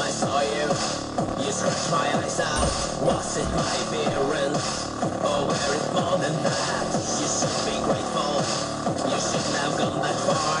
time I saw you, you scratched my eyes out. Was it my appearance? Oh, where is more than that? You should be grateful. You shouldn't have gone that far.